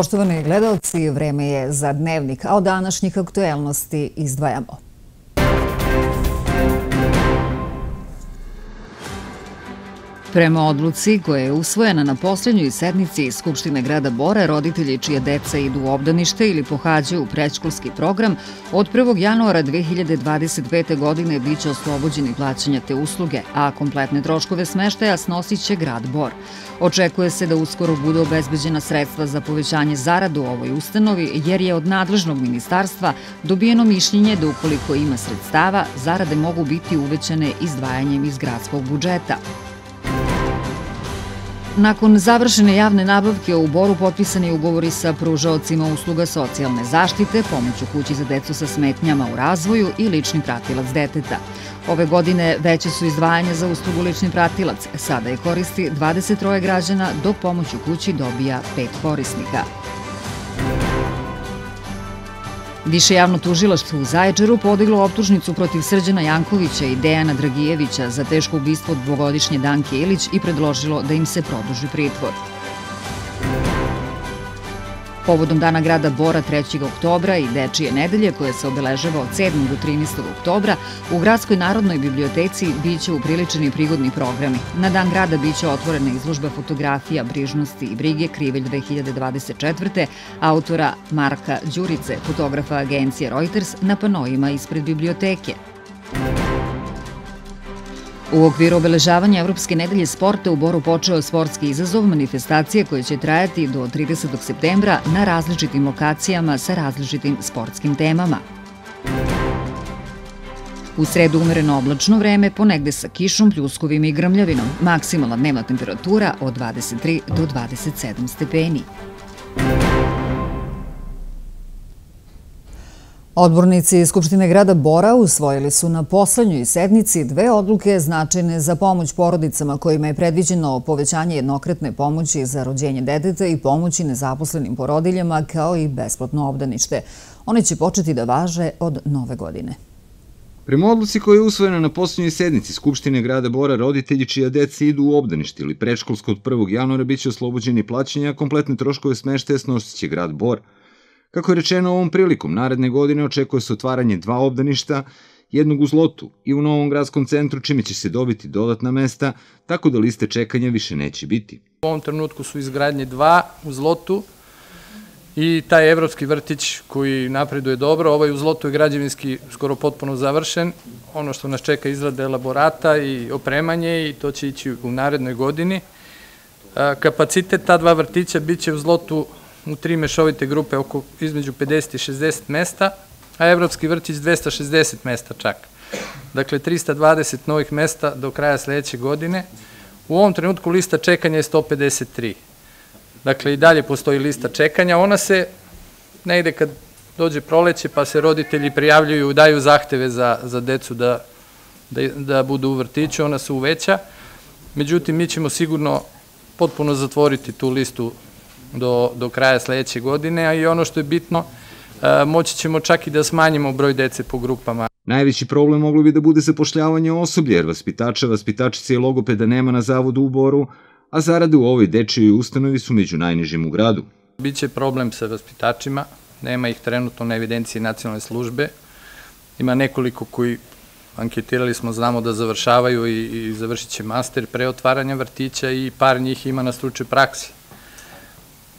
Poštovani gledalci, vreme je za dnevnik, a od današnjih aktuelnosti izdvajamo. Prema odluci koja je usvojena na poslednjoj sednici Skupštine grada Bora, roditelji čije deca idu u obdanište ili pohađaju predškolski program, od 1. januara 2025. godine biće oslobođeni plaćanja te usluge, a kompletne troškove smeštaja snosit će grad Bor. Očekuje se da uskoro bude obezbeđena sredstva za povećanje zarada u ovoj ustanovi, jer je od nadležnog ministarstva dobijeno mišljenje da ukoliko ima sredstava, zarade mogu biti uvećane izdvajanjem iz gradskog budžeta. Nakon završene javne nabavke u Boru potpisani ugovori sa pružaocima usluga socijalne zaštite, pomoću kući za decu sa smetnjama u razvoju i lični pratilac deteta. Ove godine veće su izdvajanja za uslugu lični pratilac. Sada je koristi 23 građana, dok pomoć u kući dobija pet korisnika. Više javno tužilaštvo u Zaječaru podiglo optužnicu protiv Srđana Jankovića i Dejana Dragijevića za teško ubistvo dvogodišnje Danke Ilić i predložilo da im se produži pritvor. Povodom Dana grada Bora 3. oktobra i Dečije nedelje koje se obeležava od 7. do 13. oktobra, u Gradskoj narodnoj biblioteci biće upriličeni prigodni programi. Na Dan grada biće otvorena izložba fotografija Brižnosti i brige Krivelj 2024. autora Marka Đurice, fotografa agencije Reuters na panojima ispred biblioteke. U okviru obeležavanja Evropske nedelje sporta u Boru počeo sportski izazov manifestacije koje će trajati do 30. septembra na različitim lokacijama sa različitim sportskim temama. U sredu umereno oblačno vreme, ponegde sa kišom, pljuskovim i grmljavinom. Maksimalna dnevna temperatura od 23 do 27 stepeni. Odbornici Skupštine grada Bora usvojili su na poslednjoj sednici dve odluke značajne za pomoć porodicama kojima je predviđeno povećanje jednokretne pomoći za rođenje deteta i pomoći nezaposlenim porodiljama kao i besplatno obdanište. One će početi da važe od nove godine. Prema odluci koja je usvojena na poslednjoj sednici Skupštine grada Bora, roditelji čija deca idu u obdanište ili predškolsko od 1. januara biće oslobođeni plaćanja, kompletne troškove smeštaja će grad Bora. Kako je rečeno ovom prilikom, naredne godine očekuje se otvaranje dva obdaništa, jednog u Zlotu i u Novom gradskom centru, čime će se dobiti dodatna mesta, tako da liste čekanja više neće biti. U ovom trenutku su izgradnje dva u Zlotu i taj evropski vrtić koji napreduje dobro, ovaj u Zlotu je građevinski skoro potpuno završen, ono što nas čeka izrada elaborata i opremanje i to će ići u narednoj godini. Kapacitet ta dva vrtića biće u Zlotu u tri mešovite grupe oko između 50 i 60 mesta, a Evropski vrtić 260 mesta čak. Dakle, 320 novih mesta do kraja sledeće godine. U ovom trenutku lista čekanja je 153. Dakle, i dalje postoji lista čekanja. Ona se negde kad dođe proleće pa se roditelji prijavljuju, daju zahteve za, za decu da, da, da budu u vrtiću, ona se uveća. Međutim, mi ćemo sigurno potpuno zatvoriti tu listu do, do kraja sledeće godine, a i ono što je bitno, e, moći ćemo čak i da smanjimo broj dece po grupama. Najveći problem moglo bi da bude zapošljavanje osoblja, jer vaspitača, vaspitačice i logopeda nema na zavodu u Boru, a zarade u ovoj dečijoj ustanovi su među najnižim u gradu. Biće problem sa vaspitačima, nema ih trenutno na evidenciji nacionalne službe, ima nekoliko koji anketirali smo, znamo da završavaju i, i završit će master pre otvaranja vrtića i par njih ima na stručoj praksi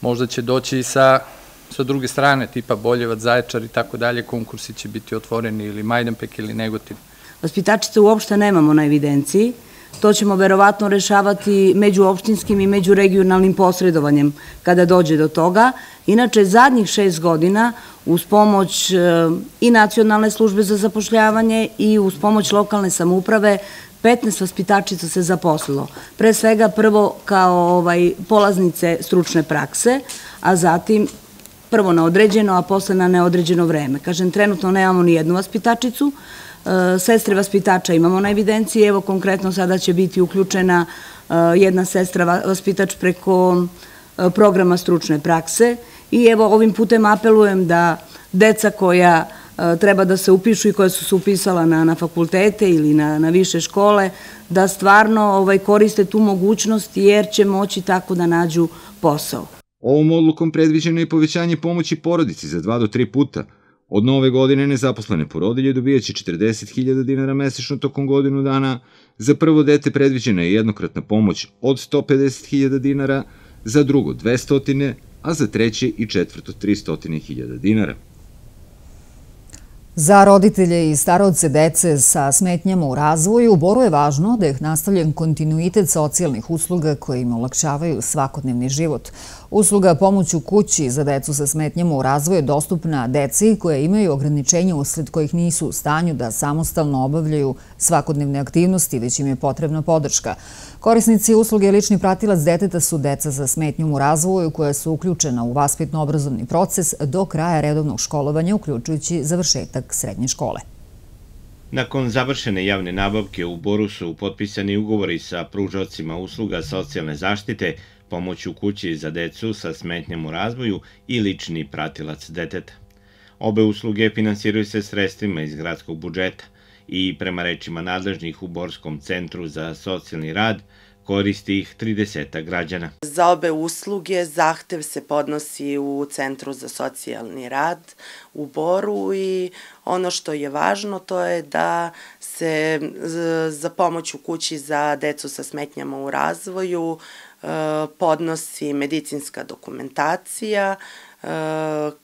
možda će doći i sa, sa druge strane, tipa Boljevac, Zaječar i tako dalje, konkursi će biti otvoreni ili Majdanpek ili Negotin. Vaspitačice uopšte nemamo na evidenciji, to ćemo verovatno rešavati među opštinskim i među regionalnim posredovanjem kada dođe do toga. Inače, zadnjih šest godina uz pomoć e, i nacionalne službe za zapošljavanje i uz pomoć lokalne samuprave 15 vaspitačica se zaposlilo. Pre svega prvo kao ovaj, polaznice stručne prakse, a zatim prvo na određeno, a posle na neodređeno vreme. Kažem, trenutno nemamo ni jednu vaspitačicu, e, sestre vaspitača imamo na evidenciji, evo konkretno sada će biti uključena e, jedna sestra vaspitač preko e, programa stručne prakse i evo ovim putem apelujem da deca koja treba da se upišu i koja su se upisala na, na fakultete ili na, na više škole, da stvarno ovaj, koriste tu mogućnost jer će moći tako da nađu posao. Ovom odlukom predviđeno je povećanje pomoći porodici za 2 do 3 puta. Od nove godine nezaposlene porodilje dobijaće 40.000 dinara mesečno tokom godinu dana, za prvo dete predviđena je jednokratna pomoć od 150.000 dinara, za drugo 200, a za treće i četvrto 300.000 dinara. Za roditelje i starodce dece sa smetnjama u razvoju u Boru je važno da je nastavljen kontinuitet socijalnih usluga koje im olakšavaju svakodnevni život. Usluga pomoć u kući za decu sa smetnjama u razvoju je dostupna deci koje imaju ograničenja usled kojih nisu u stanju da samostalno obavljaju svakodnevne aktivnosti, već im je potrebna podrška. Korisnici usluge lični pratilac deteta su deca za smetnjom u razvoju koja su uključena u vaspitno-obrazovni proces do kraja redovnog školovanja, uključujući završetak srednje škole. Nakon završene javne nabavke u Boru su potpisani ugovori sa pružocima usluga socijalne zaštite, pomoć u kući za decu sa smetnjom u razvoju i lični pratilac deteta. Obe usluge finansiraju se sredstvima iz gradskog budžeta i prema rečima nadležnih u Borskom centru za socijalni rad, koristi ih 30 građana. Za obe usluge zahtev se podnosi u Centru za socijalni rad u Boru i ono što je važno to je da se za pomoć u kući za decu sa smetnjama u razvoju podnosi medicinska dokumentacija,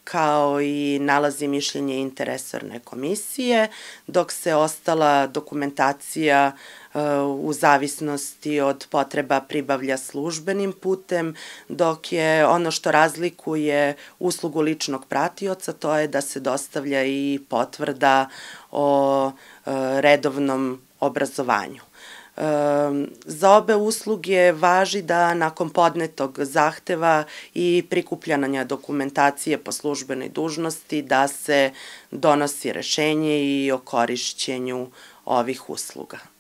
kao i nalazi mišljenje interesorne komisije, dok se ostala dokumentacija e, u zavisnosti od potreba pribavlja službenim putem, dok je ono što razlikuje uslugu ličnog pratioca, to je da se dostavlja i potvrda o e, redovnom obrazovanju. Za obe usluge važi da nakon podnetog zahteva i prikupljanja dokumentacije po službenoj dužnosti da se donosi rešenje i o korišćenju ovih usluga.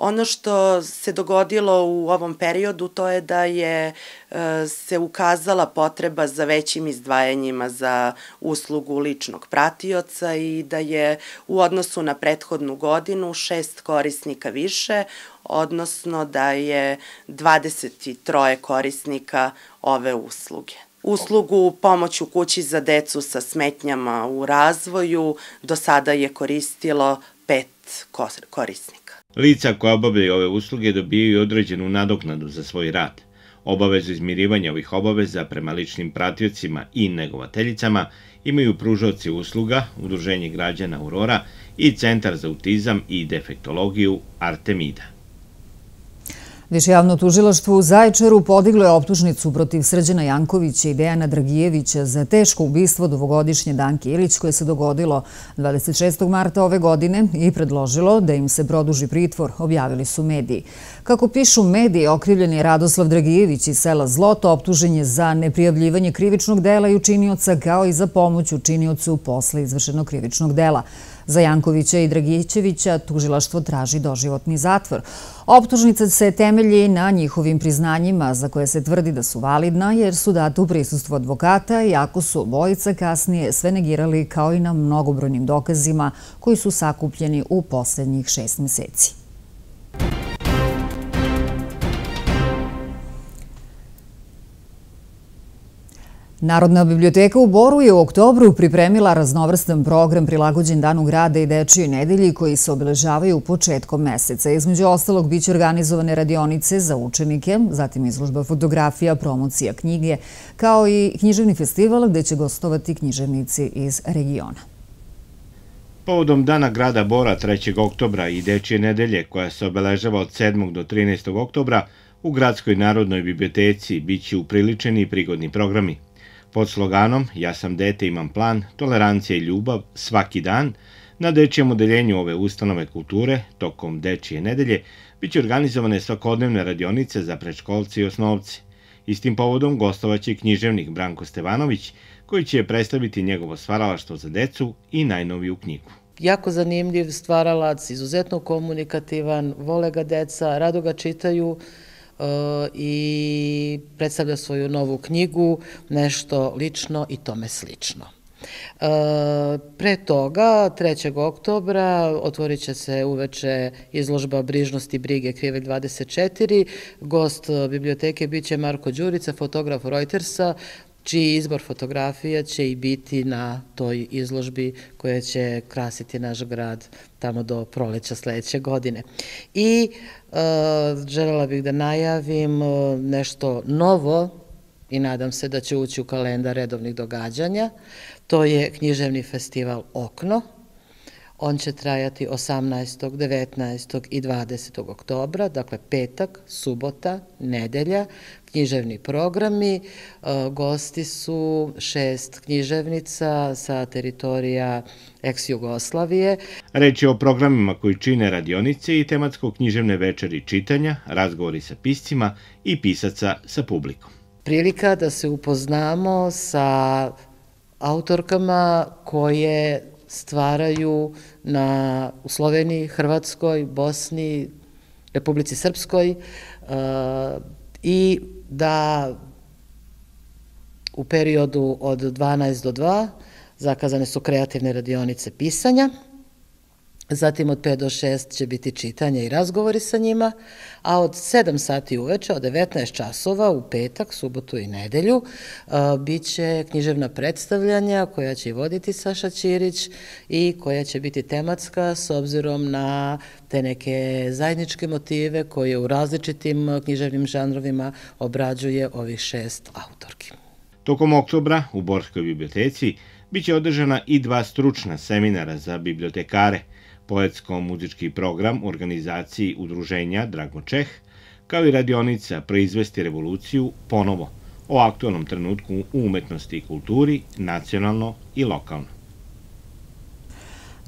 Ono što se dogodilo u ovom periodu to je da je e, se ukazala potreba za većim izdvajanjima za uslugu ličnog pratioca i da je u odnosu na prethodnu godinu šest korisnika više, odnosno da je 23 korisnika ove usluge. Uslugu pomoć u kući za decu sa smetnjama u razvoju do sada je koristilo pet korisnika. Lica koja obavljaju ove usluge dobijaju određenu nadoknadu za svoj rad. Obavezu izmirivanja ovih obaveza prema ličnim pratiocima i negovateljicama imaju pružoci usluga, Udruženje građana Aurora i Centar za autizam i defektologiju Artemida. Više javno u Zaječaru podiglo je optužnicu protiv Srđana Jankovića i Dejana Dragijevića za teško ubistvo dovogodišnje Danke Ilić koje se dogodilo 26. marta ove godine i predložilo da im se produži pritvor, objavili su mediji. Kako pišu mediji, okrivljen je Radoslav Dragijević iz sela Zloto, optužen je za neprijavljivanje krivičnog dela i učinioca kao i za pomoć učiniocu posle izvršenog krivičnog dela. Za Jankovića i Dragićevića tužilaštvo traži doživotni zatvor. Optužnica se temelji na njihovim priznanjima za koje se tvrdi da su validna jer su data u prisustvu advokata iako su obojica kasnije sve negirali kao i na mnogobrojnim dokazima koji su sakupljeni u poslednjih šest meseci. Narodna biblioteka u Boru je u oktobru pripremila raznovrstan program prilagođen Danu grada i Dečije nedelji koji se obeležavaju početkom meseca. Između ostalog biće organizovane radionice za učenike, zatim izložba fotografija, promocija knjige, kao i književni festival gde će gostovati književnici iz regiona. Povodom Dana grada Bora 3. oktobra i Dečije nedelje koja se obeležava od 7. do 13. oktobra, u Gradskoj narodnoj biblioteci biće upriličeni prigodni programi – Pod sloganom Ja sam dete, imam plan, tolerancija i ljubav svaki dan, na dečijem odeljenju ove ustanove kulture, tokom dečije nedelje, biće organizovane svakodnevne radionice za prečkolce i osnovce. Istim povodom gostovaće književnik Branko Stevanović, koji će predstaviti njegovo stvaralaštvo za decu i najnoviju knjigu. Jako zanimljiv stvaralac, izuzetno komunikativan, vole ga deca, rado ga čitaju, i predstavlja svoju novu knjigu, nešto lično i tome slično. Pre toga, 3. oktobra, otvorit će se uveče izložba Brižnosti brige Krivelj 24. Gost biblioteke biće Marko Đurica, fotograf Reutersa, čiji izbor fotografija će i biti na toj izložbi koja će krasiti naš grad tamo do proleća sledeće godine. I e, želela bih da najavim e, nešto novo i nadam se da će ući u kalendar redovnih događanja. To je književni festival Okno. On će trajati 18., 19. i 20. oktobra, dakle petak, subota, nedelja, književni programi. E, gosti su šest književnica sa teritorija ex-Jugoslavije. Reč je o programima koji čine radionice i tematsko-književne večeri čitanja, razgovori sa piscima i pisaca sa publikom. Prilika da se upoznamo sa autorkama koje stvaraju na, u Sloveniji, Hrvatskoj, Bosni, Republici Srpskoj uh, i da u periodu od 12 do 2 zakazane su kreativne radionice pisanja, Zatim od 5 do 6 će biti čitanje i razgovori sa njima, a od 7 sati uveče, od 19 časova u petak, subotu i nedelju, bit će književna predstavljanja koja će voditi Saša Ćirić i koja će biti tematska s obzirom na te neke zajedničke motive koje u različitim književnim žanrovima obrađuje ovih šest autorki. Tokom oktobra u Borskoj biblioteci biće održana i dva stručna seminara za bibliotekare – poetsko-muzički program u organizaciji udruženja Drago Čeh, kao i radionica Proizvesti revoluciju ponovo o aktualnom trenutku u umetnosti i kulturi, nacionalno i lokalno.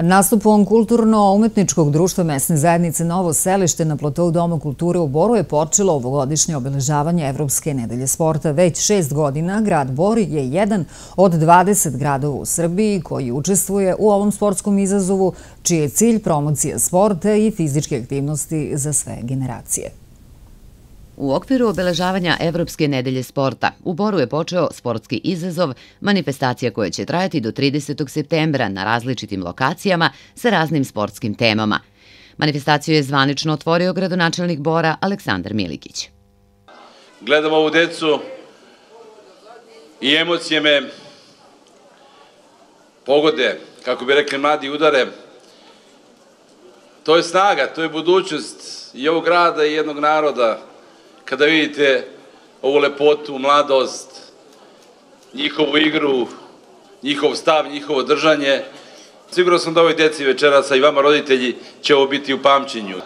Nastupom Kulturno-umetničkog društva mesne zajednice Novo selište na platovu Doma kulture u Boru je počelo ovogodišnje obeležavanje Evropske nedelje sporta. Već šest godina grad Bor je jedan od 20 gradova u Srbiji koji učestvuje u ovom sportskom izazovu, čiji je cilj promocija sporta i fizičke aktivnosti za sve generacije. U okviru obeležavanja Evropske nedelje sporta u Boru je počeo sportski izazov, manifestacija koja će trajati do 30. septembra na različitim lokacijama sa raznim sportskim temama. Manifestaciju je zvanično otvorio gradonačelnik Bora Aleksandar Milikić. Gledam ovu decu i emocije me pogode, kako bi rekli mladi udare. To je snaga, to je budućnost i ovog grada i jednog naroda kada vidite ovu lepotu, mladost, njihovu igru, njihov stav, njihovo držanje, sigurno sam da ovoj deci večerasa i vama roditelji će ovo biti u pamćenju.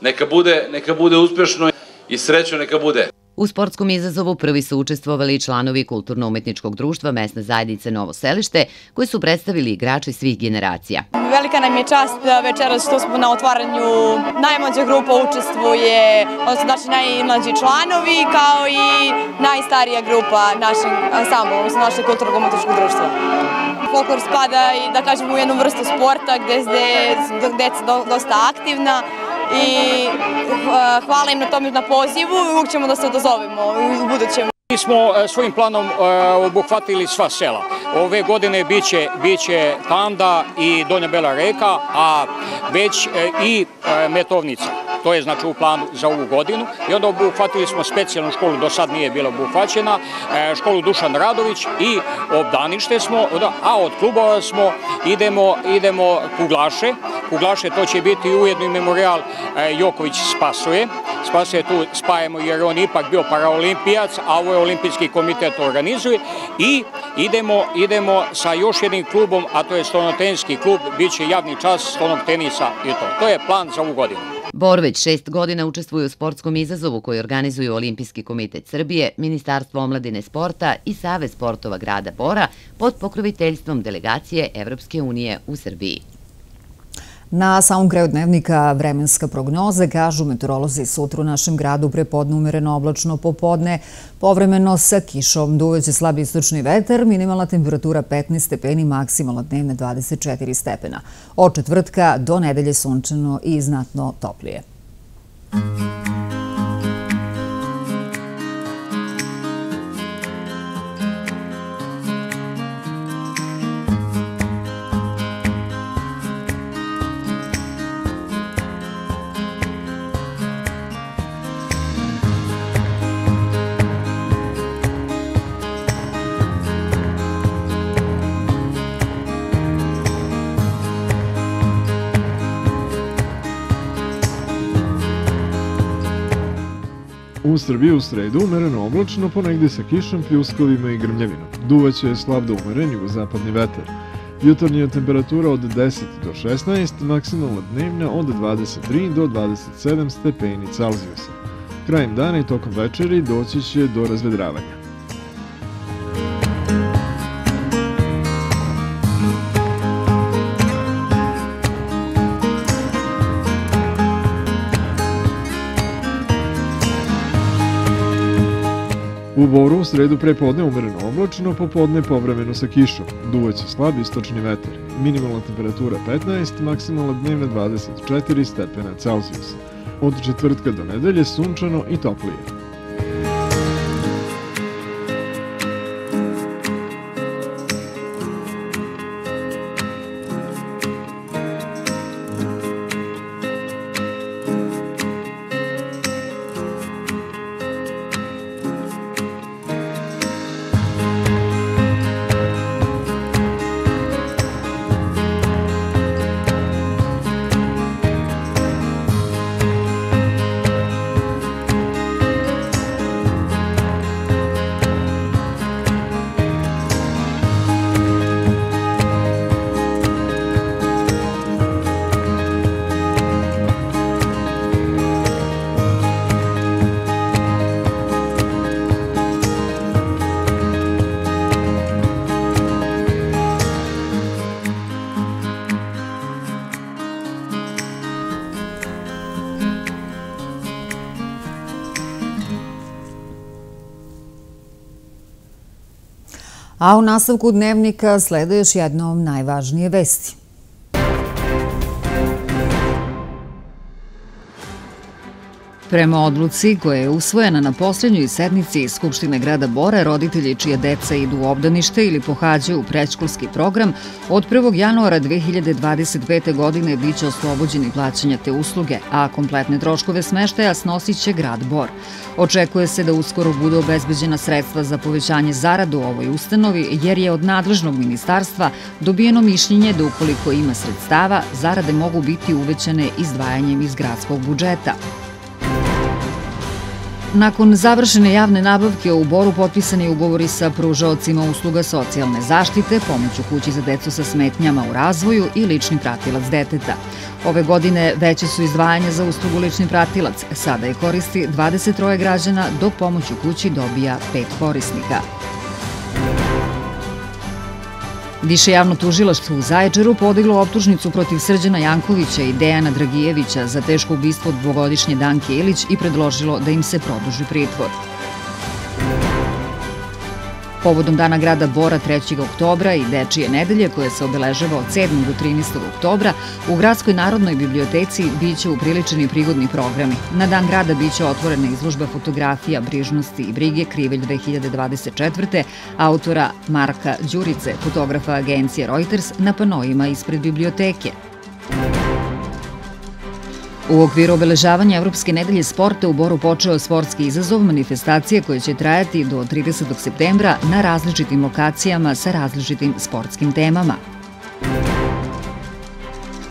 Neka bude, neka bude uspešno i srećno neka bude. U sportskom izazovu prvi su učestvovali članovi Kulturno-umetničkog društva Mesne zajednice Novo selište, koji su predstavili igrači svih generacija. Velika nam je čast večeras što smo na otvaranju najmlađa grupa učestvuje, odnosno naši najmlađi članovi, kao i najstarija grupa našeg ansambla, odnosno našeg Kulturno-umetničkog društva. Folklor spada i da kažemo u jednu vrstu sporta gde je deca dosta aktivna, i hvala im na tome na pozivu i uvijek ćemo da se odazovemo u budućem. Mi smo uh, svojim planom uh, obuhvatili sva sela. Ove godine biće, biće Tanda i Donja Bela reka, a već i Metovnica. To je znači u planu za ovu godinu. I onda obuhvatili smo specijalnu školu, do sad nije bila obuhvaćena, školu Dušan Radović i obdanište smo, a od klubova smo idemo, idemo Kuglaše. Kuglaše to će biti ujedno i memorial Joković Spasuje. Spasuje tu spajemo jer on ipak bio paraolimpijac, a ovo je olimpijski komitet organizuje i idemo, idemo sa još jednim klubom, a to je stonotenski klub, bit će javni čas stonog tenisa i to. To je plan za ovu godinu. Bor već šest godina učestvuje u sportskom izazovu koji organizuju Olimpijski komitet Srbije, Ministarstvo omladine sporta i Save sportova grada Bora pod pokroviteljstvom delegacije Evropske unije u Srbiji. Na samom kraju dnevnika vremenska prognoza kažu meteorolozi sutra u našem gradu prepodne umereno oblačno popodne, povremeno sa kišom, duveće slabi istočni vetar, minimalna temperatura 15 stepeni, maksimalna dnevne 24 stepena. Od četvrtka do nedelje sunčano i znatno toplije. U Srbiji u sredu umereno oblačno, ponegde sa kišom, pljuskovima i grmljavinom. Duvaće slab do umeren jugozapadni vetar. Jutarnja temperatura od 10 do 16, maksimalna dnevna od 23 do 27 stepeni Celzijusa. Krajem dana i tokom večeri doći će do razvedravanja. U Boru u sredu prepodne umereno oblačno, popodne povremeno sa kišom. Duvaće slab istočni vetar. Minimalna temperatura 15, maksimalna dnevna 24 stepena Celzijusa. Od četvrtka do nedelje sunčano i toplije. A u nastavku dnevnika slede još jednom najvažnije vesti. Prema odluci koja je usvojena na posljednjoj sednici Skupštine grada Bora, roditelji čije deca idu u obdanište ili pohađaju prečkolski program, od 1. januara 2025. godine biće oslobođeni plaćanja te usluge, a kompletne troškove smeštaja snosit će grad Bor. Očekuje se da uskoro bude obezbeđena sredstva za povećanje zarada u ovoj ustanovi, jer je od nadležnog ministarstva dobijeno mišljenje da ukoliko ima sredstava, zarade mogu biti uvećane izdvajanjem iz gradskog budžeta. Nakon završene javne nabavke u Boru potpisani ugovori sa pružaocima usluga socijalne zaštite, pomoću kući za decu sa smetnjama u razvoju i lični pratilac deteta. Ove godine veće su izdvajanja za uslugu lični pratilac. Sada je koristi 23 građana, dok pomoć u kući dobija pet korisnika. Više javno tužilaštvo u Zaječaru podiglo optužnicu protiv Srđana Jankovića i Dejana Dragijevića za teško ubistvo dvogodišnje Danke Ilić i predložilo da im se produži pritvor. Povodom Dana grada Bora 3. oktobra i Dečije nedelje koje se obeležava od 7. do 13. oktobra, u Gradskoj narodnoj biblioteci biće upriličeni prigodni programi. Na Dan grada biće otvorena izložba fotografija Brižnosti i brige Krivelj 2024. autora Marka Đurice, fotografa agencije Reuters na panojima ispred biblioteke. U okviru obeležavanja Evropske nedelje sporta u Boru počeo sportski izazov manifestacije koje će trajati do 30. septembra na različitim lokacijama sa različitim sportskim temama.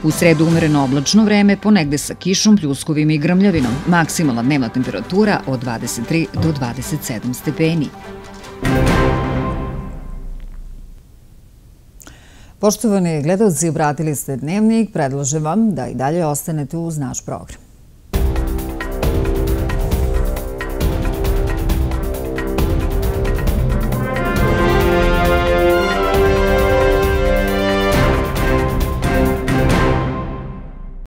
U sredu umereno oblačno vreme, ponegde sa kišom, pljuskovim i grmljavinom. Maksimalna dnevna temperatura od 23 do 27 stepeni. Poštovani gledalci, obratili ste dnevnik, predlažem vam da i dalje ostanete uz naš program.